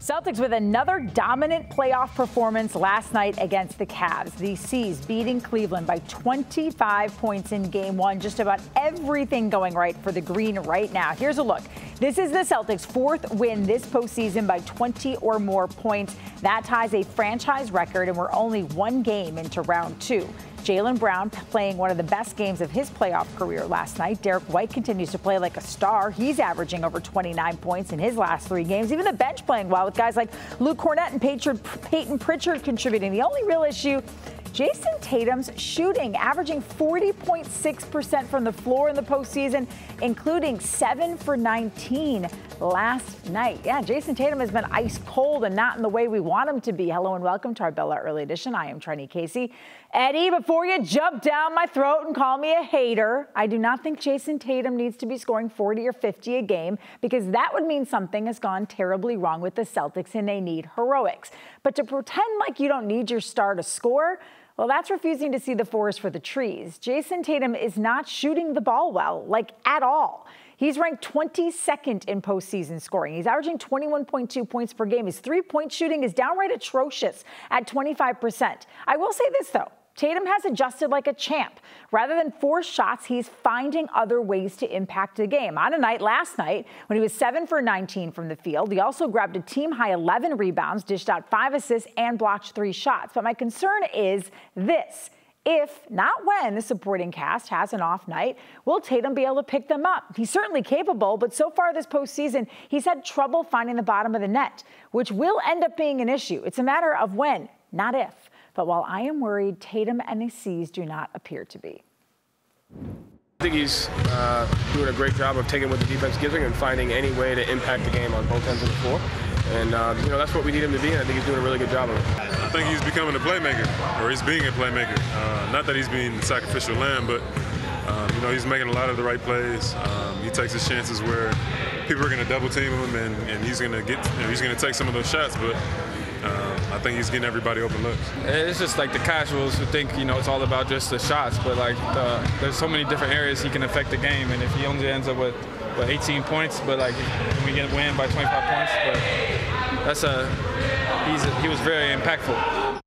Celtics with another dominant playoff performance last night against the Cavs. The C's beating Cleveland by 25 points in game one. Just about everything going right for the Green right now. Here's a look. This is the Celtics' fourth win this postseason by 20 or more points. That ties a franchise record, and we're only one game into round two. Jaylen Brown playing one of the best games of his playoff career last night. Derrick White continues to play like a star. He's averaging over 29 points in his last three games. Even the bench playing well with guys like Luke Kornet and Payton Pritchard contributing. The only real issue Jayson Tatum's shooting, averaging 40.6% from the floor in the postseason, including 7 for 19 last night. Yeah, Jayson Tatum has been ice cold and not in the way we want him to be. Hello and welcome to Arbella Early Edition. I am Trenni Casey. Eddie, before you jump down my throat and call me a hater, I do not think Jayson Tatum needs to be scoring 40 or 50 a game because that would mean something has gone terribly wrong with the Celtics and they need heroics. But to pretend like you don't need your star to score, well, that's refusing to see the forest for the trees. Jayson Tatum is not shooting the ball well, like at all. He's ranked 22nd in postseason scoring. He's averaging 21.2 points per game. His three point shooting is downright atrocious at 25%. I will say this, though. Tatum has adjusted like a champ. Rather than force shots, he's finding other ways to impact the game. On a night last night, when he was 7 for 19 from the field, he also grabbed a team high 11 rebounds, dished out five assists, and blocked three shots. But my concern is this. If, not when, the supporting cast has an off night, will Tatum be able to pick them up? He's certainly capable, but so far this postseason, he's had trouble finding the bottom of the net, which will end up being an issue. It's a matter of when, not if. But while I am worried, Tatum and the C's do not appear to be. I think he's uh, doing a great job of taking what the defense gives him and finding any way to impact the game on both ends of the floor. And, uh, you know, that's what we need him to be, and I think he's doing a really good job of it. I think he's becoming a playmaker, or he's being a playmaker. Uh, not that he's being the sacrificial lamb, but, um, you know, he's making a lot of the right plays. Um, he takes his chances where people are going to double team him, and, and he's going to get, you know, he's going to take some of those shots, but um, I think he's getting everybody open looks. It's just like the casuals who think you know it's all about just the shots, but like the, there's so many different areas he can affect the game, and if he only ends up with, with 18 points, but like we get win by 25 points, but that's a he's he was very impactful.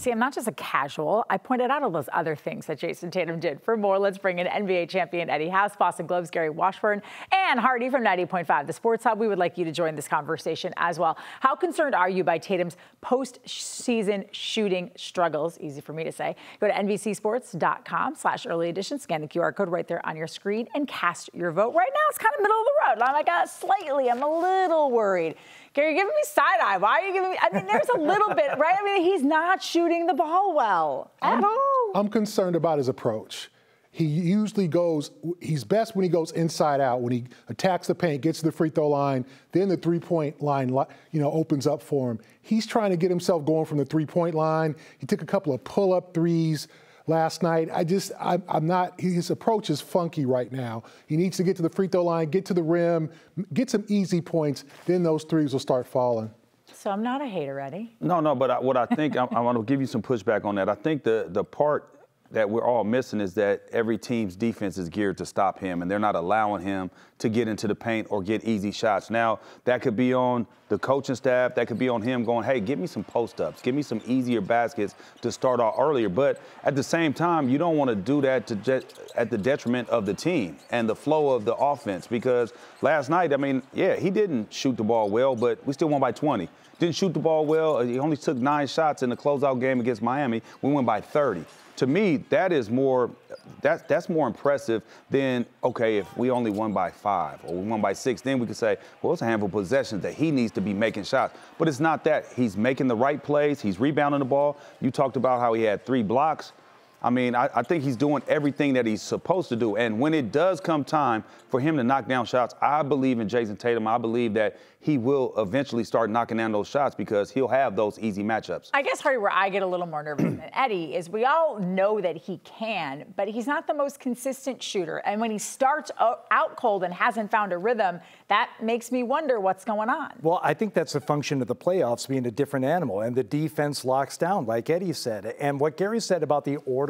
See, I'm not just a casual. I pointed out all those other things that Jayson Tatum did. For more, let's bring in NBA champion Eddie House, Boston Globe's Gary Washburn, and Hardy from 90.5, the Sports Hub. We would like you to join this conversation as well. How concerned are you by Tatum's postseason shooting struggles? Easy for me to say. Go to NBCSports.com slash early edition, scan the QR code right there on your screen, and cast your vote. Right now, it's kind of middle of the road. I'm like, uh, slightly, I'm a little worried. Gary, you're giving me side eye. Why are you giving me? I mean, there's a little bit, right? I mean, he's not shooting the ball well at I'm, all. I'm concerned about his approach. He usually goes, he's best when he goes inside out, when he attacks the paint, gets to the free throw line, then the three point line, you know, opens up for him. He's trying to get himself going from the three point line. He took a couple of pull up threes last night. I just, I, am not, his approach is funky right now. He needs to get to the free throw line, get to the rim, get some easy points, then those threes will start falling. So I'm not a hater, Eddie. No, no, but I, what I think, I, I want to give you some pushback on that. I think the, the part that we're all missing is that every team's defense is geared to stop him, and they're not allowing him to get into the paint or get easy shots. Now, that could be on the coaching staff, that could be on him going, hey, give me some post ups, give me some easier baskets to start off earlier. But at the same time, you don't want to do that to just, at the detriment of the team and the flow of the offense because last night, I mean, yeah, he didn't shoot the ball well, but we still won by 20 didn't shoot the ball well. He only took nine shots in the closeout game against Miami. We went by 30 to me, that is more that's that's more impressive than okay if we only won by five or we won by six. Then we could say, well, it's a handful of possessions that he needs to be making shots. But it's not that. He's making the right plays. He's rebounding the ball. You talked about how he had three blocks. I mean, I, I, think he's doing everything that he's supposed to do. And when it does come time for him to knock down shots, I believe in Jayson Tatum. I believe that he will eventually start knocking down those shots because he'll have those easy matchups. I guess, Hardy, where I get a little more nervous than Eddie is we all know that he can, but he's not the most consistent shooter. And when he starts out cold and hasn't found a rhythm, that makes me wonder what's going on. Well, I think that's a function of the playoffs being a different animal, and the defense locks down, like Eddie said. And what Gary said about the order.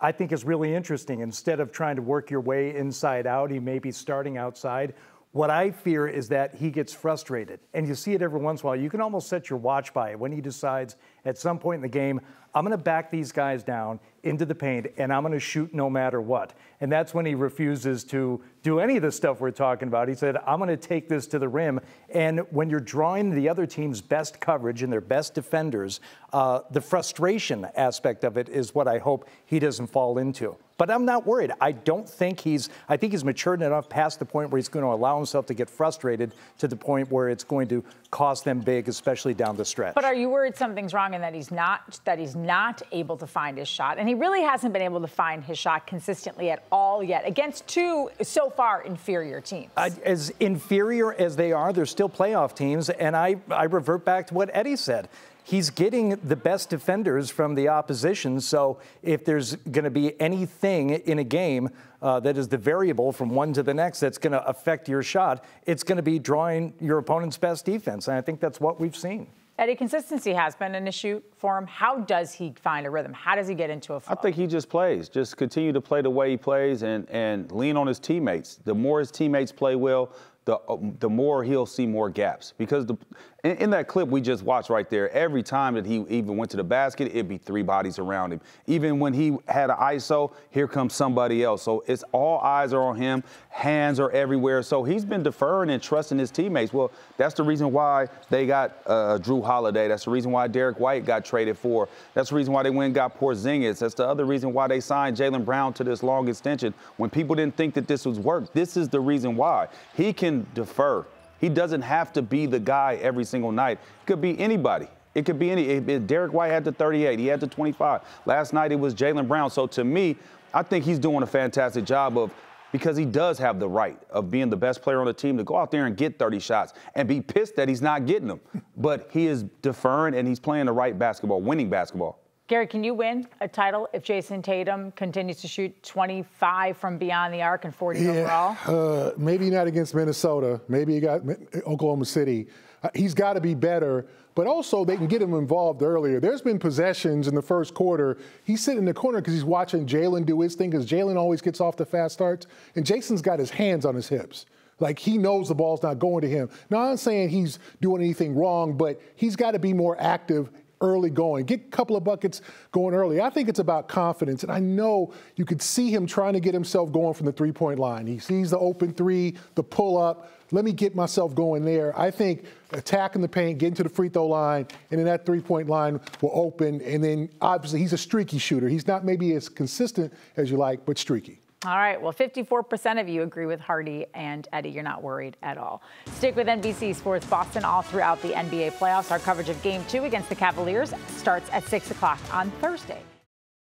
I think is really interesting. Instead of trying to work your way inside out, he may be starting outside What I fear is that he gets frustrated, and you see it every once in a while. You can almost set your watch by it when he decides at some point in the game, I'm going to back these guys down into the paint and I'm going to shoot no matter what. And that's when he refuses to do any of the stuff we're talking about. He said, I'm going to take this to the rim. And when you're drawing the other team's best coverage and their best defenders, uh, the frustration aspect of it is what I hope he doesn't fall into. But I'm not worried. I don't think he's, I think he's matured enough past the point where he's going to allow himself to get frustrated to the point where it's going to cost them big, especially down the stretch. But are you worried something's wrong in that he's not, that he's not able to find his shot? And he really hasn't been able to find his shot consistently at all yet against two so far inferior teams. Uh, as inferior as they are, they're still playoff teams. And I, I revert back to what Eddie said he's getting the best defenders from the opposition. So if there's going to be anything in a game uh, that is the variable from one to the next that's going to affect your shot, it's going to be drawing your opponent's best defense. And I think that's what we've seen. Eddie, consistency has been an issue for him. How does he find a rhythm? How does he get into a flow? I think he just plays. Just continue to play the way he plays and, and lean on his teammates. The more his teammates play well, the, the more he'll see more gaps. Because the, in, in, that clip we just watched right there, every time that he even went to the basket, it'd be three bodies around him. Even when he had an ISO, here comes somebody else. So it's all eyes are on him, hands are everywhere. So he's been deferring and trusting his teammates. Well, that's the reason why they got uh, Jrue Holiday. That's the reason why Derrick White got traded for. That's the reason why they went and got Porzingis. That's the other reason why they signed Jaylen Brown to this long extension. When people didn't think that this was work, this is the reason why. He can defer. He doesn't have to be the guy every single night. It could be anybody. It could be any. It, Derrick White had the 38. He had the 25. Last night it was Jaylen Brown. So to me, I think he's doing a fantastic job of because he does have the right of being the best player on the team to go out there and get 30 shots and be pissed that he's not getting them. But he is deferring and he's playing the right basketball, winning basketball. Gary, can you win a title if Jayson Tatum continues to shoot 25 from beyond the arc and 40 yeah, overall? Uh, maybe not against Minnesota. Maybe he got Oklahoma City. Uh, he's got to be better, but also they can get him involved earlier. There's been possessions in the first quarter. He's sitting in the corner because he's watching Jaylen do his thing because Jaylen always gets off the fast starts, and Jayson's got his hands on his hips. Like he knows the ball's not going to him. Now I'm saying he's doing anything wrong, but he's got to be more active early going. Get a couple of buckets going early. I think it's about confidence. And I know you could see him trying to get himself going from the three point line. He sees the open three, the pull up. Let me get myself going there. I think attacking the paint, getting to the free throw line, and then that three point line will open. And then obviously he's a streaky shooter. He's not maybe as consistent as you like, but streaky. All right. Well, 54% of you agree with Hardy and Eddie. You're not worried at all. Stick with NBC Sports Boston all throughout the NBA playoffs. Our coverage of game two against the Cavaliers starts at 6 o'clock on Thursday.